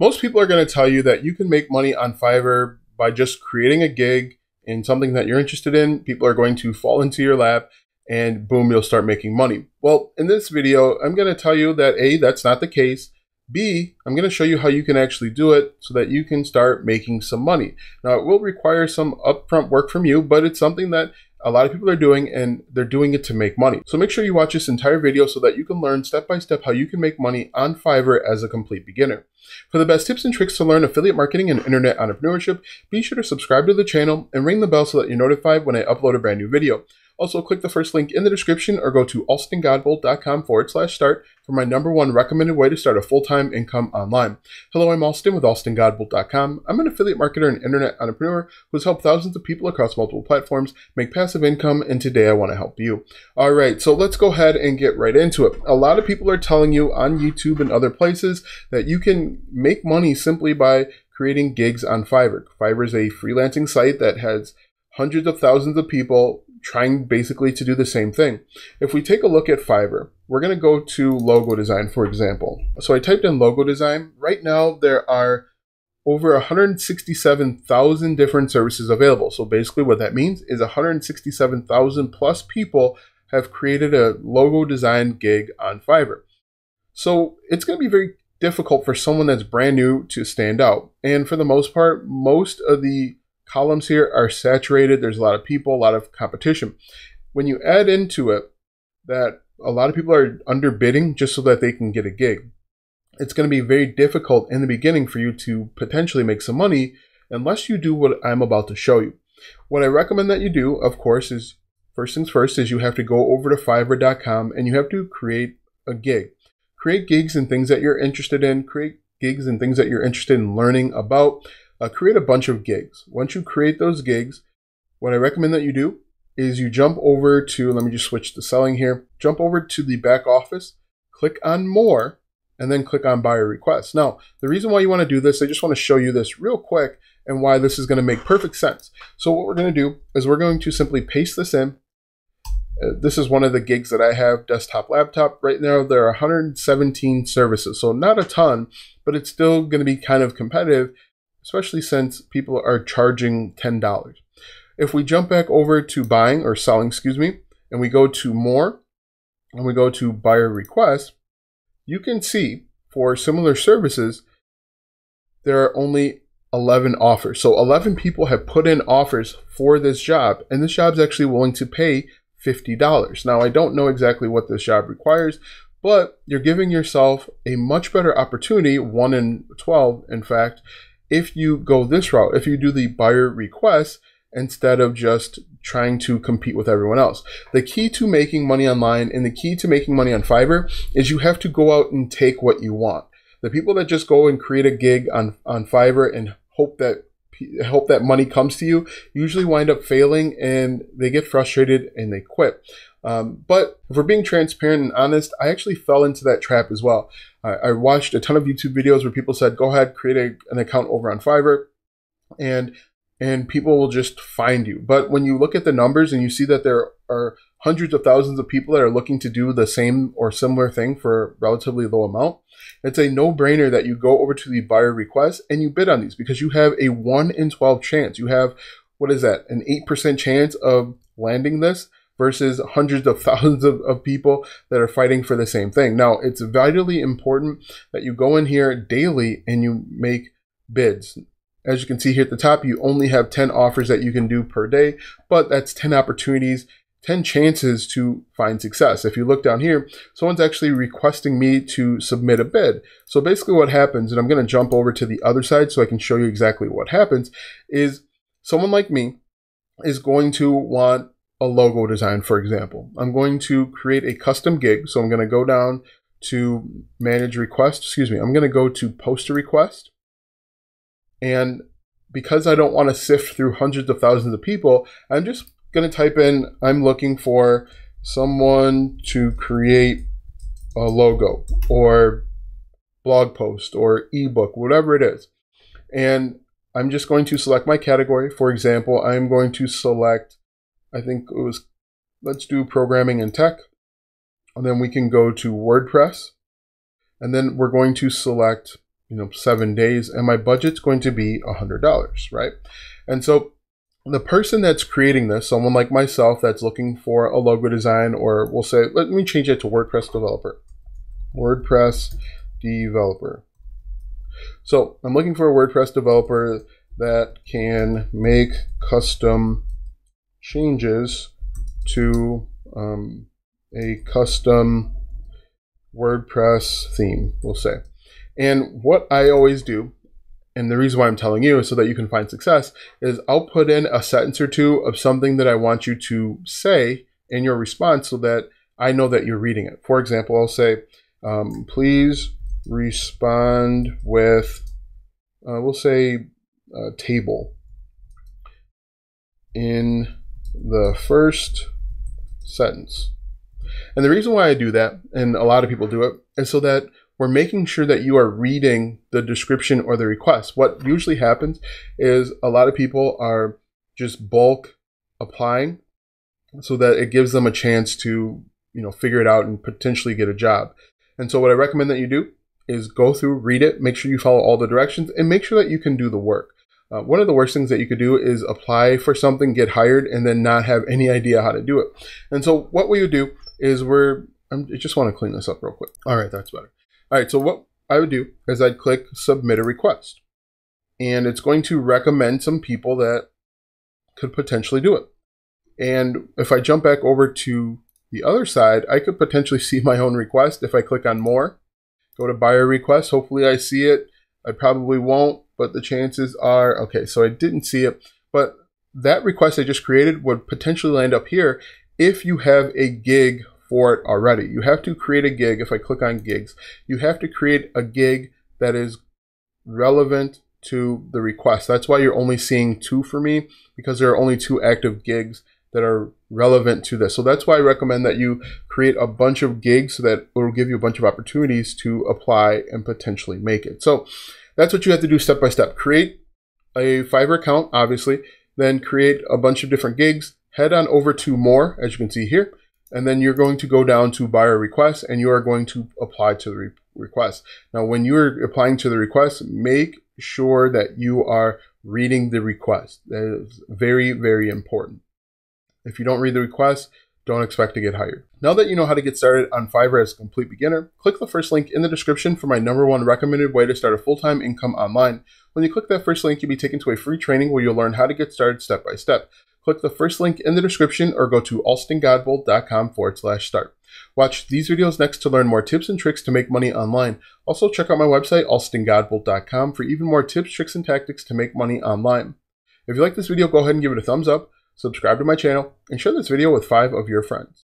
Most people are going to tell you that you can make money on Fiverr by just creating a gig in something that you're interested in. People are going to fall into your lap and boom, you'll start making money. Well, in this video, I'm going to tell you that A, that's not the case. B, I'm going to show you how you can actually do it so that you can start making some money. Now, it will require some upfront work from you, but it's something that a lot of people are doing and they're doing it to make money. So make sure you watch this entire video so that you can learn step by step how you can make money on Fiverr as a complete beginner. For the best tips and tricks to learn affiliate marketing and internet entrepreneurship, be sure to subscribe to the channel and ring the bell so that you're notified when I upload a brand new video. Also, click the first link in the description or go to alstongodbolt.com forward slash start for my number one recommended way to start a full time income online. Hello, I'm Alston with alstongodbolt.com. I'm an affiliate marketer and internet entrepreneur who has helped thousands of people across multiple platforms make passive income, and today I want to help you. All right, so let's go ahead and get right into it. A lot of people are telling you on YouTube and other places that you can make money simply by creating gigs on Fiverr. Fiverr is a freelancing site that has hundreds of thousands of people trying basically to do the same thing. If we take a look at Fiverr, we're going to go to logo design, for example. So I typed in logo design. Right now, there are over 167,000 different services available. So basically, what that means is 167,000 plus people have created a logo design gig on Fiverr. So it's going to be very difficult for someone that's brand new to stand out. And for the most part, most of the columns here are saturated. There's a lot of people, a lot of competition. When you add into it that a lot of people are underbidding just so that they can get a gig, it's going to be very difficult in the beginning for you to potentially make some money unless you do what I'm about to show you. What I recommend that you do, of course, is first things first is you have to go over to fiverr.com and you have to create a gig. Create gigs and things that you're interested in, create gigs and things that you're interested in learning about uh, create a bunch of gigs. Once you create those gigs, what I recommend that you do is you jump over to, let me just switch to selling here, jump over to the back office, click on more, and then click on buyer requests. Now, the reason why you want to do this, I just want to show you this real quick and why this is going to make perfect sense. So what we're going to do is we're going to simply paste this in. Uh, this is one of the gigs that I have, desktop, laptop. Right now, there are 117 services, so not a ton, but it's still going to be kind of competitive especially since people are charging $10. If we jump back over to buying or selling, excuse me, and we go to more and we go to buyer requests, you can see for similar services, there are only 11 offers. So 11 people have put in offers for this job, and this job is actually willing to pay $50. Now, I don't know exactly what this job requires, but you're giving yourself a much better opportunity, 1 in 12, in fact, if you go this route, if you do the buyer request instead of just trying to compete with everyone else. The key to making money online and the key to making money on Fiverr is you have to go out and take what you want. The people that just go and create a gig on, on Fiverr and hope that hope that money comes to you usually wind up failing and they get frustrated and they quit. Um, but for being transparent and honest, I actually fell into that trap as well. I, I watched a ton of YouTube videos where people said, "Go ahead, create a, an account over on Fiverr," and and people will just find you. But when you look at the numbers and you see that there are hundreds of thousands of people that are looking to do the same or similar thing for relatively low amount, it's a no-brainer that you go over to the buyer request and you bid on these because you have a 1 in 12 chance. You have what is that? An 8% chance of landing this versus hundreds of thousands of, of people that are fighting for the same thing. Now, it's vitally important that you go in here daily and you make bids. As you can see here at the top, you only have 10 offers that you can do per day, but that's 10 opportunities 10 chances to find success. If you look down here, someone's actually requesting me to submit a bid. So basically what happens, and I'm going to jump over to the other side so I can show you exactly what happens, is someone like me is going to want a logo design, for example. I'm going to create a custom gig. So I'm going to go down to manage request. Excuse me. I'm going to go to post a request. And because I don't want to sift through hundreds of thousands of people, I'm just going to type in, I'm looking for someone to create a logo or blog post or ebook, whatever it is. And I'm just going to select my category. For example, I'm going to select I think it was, let's do programming and tech. And then we can go to WordPress. And then we're going to select you know, seven days, and my budget's going to be a hundred dollars, right? And so the person that's creating this, someone like myself that's looking for a logo design, or we'll say, let me change it to WordPress developer. WordPress developer. So I'm looking for a WordPress developer that can make custom changes to um, a custom WordPress theme, we'll say. And what I always do, and the reason why I'm telling you is so that you can find success, is I'll put in a sentence or two of something that I want you to say in your response so that I know that you're reading it. For example, I'll say, um, please respond with, uh, we'll say, a table in the first sentence. And the reason why I do that, and a lot of people do it, is so that we're making sure that you are reading the description or the request. What usually happens is a lot of people are just bulk applying so that it gives them a chance to, you know, figure it out and potentially get a job. And so what I recommend that you do is go through, read it, make sure you follow all the directions and make sure that you can do the work. Uh, one of the worst things that you could do is apply for something, get hired, and then not have any idea how to do it. And so what we would do is we're, I'm, I just want to clean this up real quick. All right, that's better. All right, so what I would do is I'd click submit a request. And it's going to recommend some people that could potentially do it. And if I jump back over to the other side, I could potentially see my own request if I click on more, go to buyer request. Hopefully I see it. I probably won't, but the chances are, okay, so I didn't see it. But that request I just created would potentially land up here if you have a gig for it already. You have to create a gig. If I click on gigs, you have to create a gig that is relevant to the request. That's why you're only seeing two for me because there are only two active gigs that are relevant to this. So that's why I recommend that you create a bunch of gigs so that it will give you a bunch of opportunities to apply and potentially make it. So that's what you have to do step by step. Create a Fiverr account, obviously, then create a bunch of different gigs. Head on over to more, as you can see here, and then you're going to go down to buyer request and you are going to apply to the re request. Now, when you're applying to the request, make sure that you are reading the request. That is very, very important. If you don't read the request, don't expect to get hired. Now that you know how to get started on Fiverr as a complete beginner, click the first link in the description for my number one recommended way to start a full-time income online. When you click that first link, you'll be taken to a free training where you'll learn how to get started step by step. Click the first link in the description or go to alstongodbolt.com forward slash start. Watch these videos next to learn more tips and tricks to make money online. Also, check out my website, alstongodbolt.com, for even more tips, tricks, and tactics to make money online. If you like this video, go ahead and give it a thumbs up, subscribe to my channel, and share this video with five of your friends.